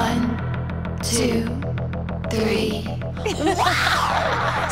One, two, three. wow!